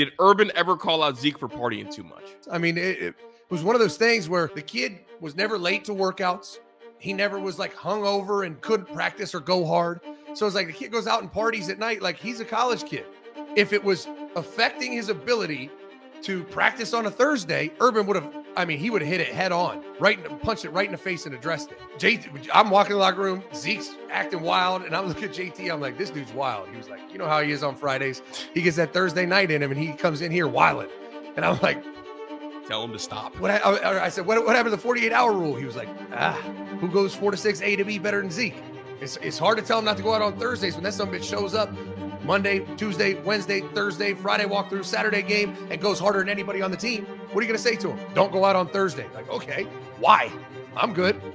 Did Urban ever call out Zeke for partying too much? I mean, it, it was one of those things where the kid was never late to workouts. He never was like hung over and couldn't practice or go hard. So it's like the kid goes out and parties at night like he's a college kid. If it was affecting his ability to practice on a Thursday, Urban would have, I mean, he would have hit it head on, right, in, punched it right in the face and addressed it. JT, I'm walking in the locker room, Zeke's acting wild, and I'm looking at JT. I'm like, this dude's wild. He was like, you know how he is on Fridays. He gets that Thursday night in him, and he comes in here wilding. And I'm like, Tell him to stop. what I, I said, what, what happened to the 48 hour rule? He was like, ah, who goes four to six A to B better than Zeke? It's, it's hard to tell him not to go out on Thursdays when that some bitch shows up Monday, Tuesday, Wednesday, Thursday, Friday walkthrough, Saturday game, and goes harder than anybody on the team. What are you going to say to him? Don't go out on Thursday. Like, okay, why? I'm good.